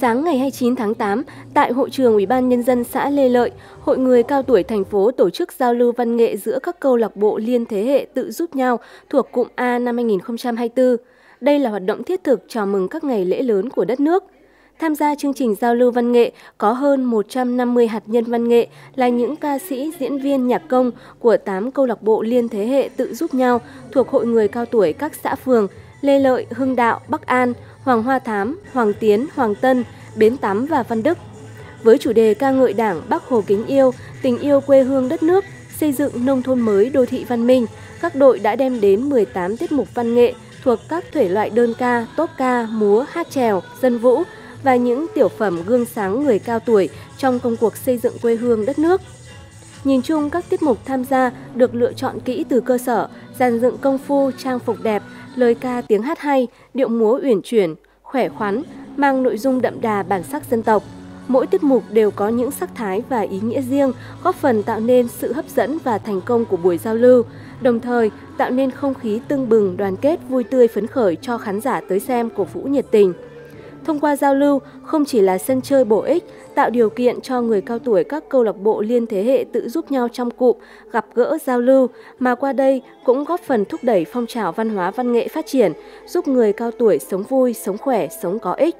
Sáng ngày 29 tháng 8, tại hội trường Ủy ban nhân dân xã Lê Lợi, Hội người cao tuổi thành phố tổ chức giao lưu văn nghệ giữa các câu lạc bộ liên thế hệ tự giúp nhau thuộc cụm A năm 2024. Đây là hoạt động thiết thực chào mừng các ngày lễ lớn của đất nước. Tham gia chương trình giao lưu văn nghệ có hơn 150 hạt nhân văn nghệ là những ca sĩ, diễn viên, nhạc công của 8 câu lạc bộ liên thế hệ tự giúp nhau thuộc Hội người cao tuổi các xã phường Lê Lợi, Hưng Đạo, Bắc An, Hoàng Hoa Thám, Hoàng Tiến, Hoàng Tân, Bến Tắm và Văn Đức. Với chủ đề ca ngợi Đảng, Bác Hồ kính yêu, tình yêu quê hương đất nước, xây dựng nông thôn mới đô thị văn minh, các đội đã đem đến 18 tiết mục văn nghệ thuộc các thể loại đơn ca, tốt ca, múa, hát trèo, dân vũ và những tiểu phẩm gương sáng người cao tuổi trong công cuộc xây dựng quê hương đất nước. Nhìn chung, các tiết mục tham gia được lựa chọn kỹ từ cơ sở, dàn dựng công phu, trang phục đẹp, lời ca tiếng hát hay, điệu múa uyển chuyển, khỏe khoắn, mang nội dung đậm đà bản sắc dân tộc. Mỗi tiết mục đều có những sắc thái và ý nghĩa riêng, góp phần tạo nên sự hấp dẫn và thành công của buổi giao lưu, đồng thời tạo nên không khí tưng bừng, đoàn kết, vui tươi phấn khởi cho khán giả tới xem cổ vũ nhiệt tình. Thông qua giao lưu, không chỉ là sân chơi bổ ích, tạo điều kiện cho người cao tuổi các câu lạc bộ liên thế hệ tự giúp nhau trong cụm, gặp gỡ giao lưu, mà qua đây cũng góp phần thúc đẩy phong trào văn hóa văn nghệ phát triển, giúp người cao tuổi sống vui, sống khỏe, sống có ích.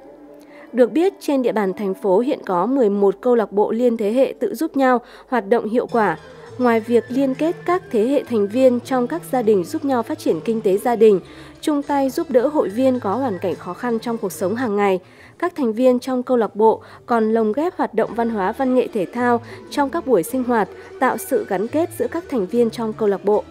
Được biết, trên địa bàn thành phố hiện có 11 câu lạc bộ liên thế hệ tự giúp nhau hoạt động hiệu quả. Ngoài việc liên kết các thế hệ thành viên trong các gia đình giúp nhau phát triển kinh tế gia đình, chung tay giúp đỡ hội viên có hoàn cảnh khó khăn trong cuộc sống hàng ngày, các thành viên trong câu lạc bộ còn lồng ghép hoạt động văn hóa văn nghệ thể thao trong các buổi sinh hoạt, tạo sự gắn kết giữa các thành viên trong câu lạc bộ.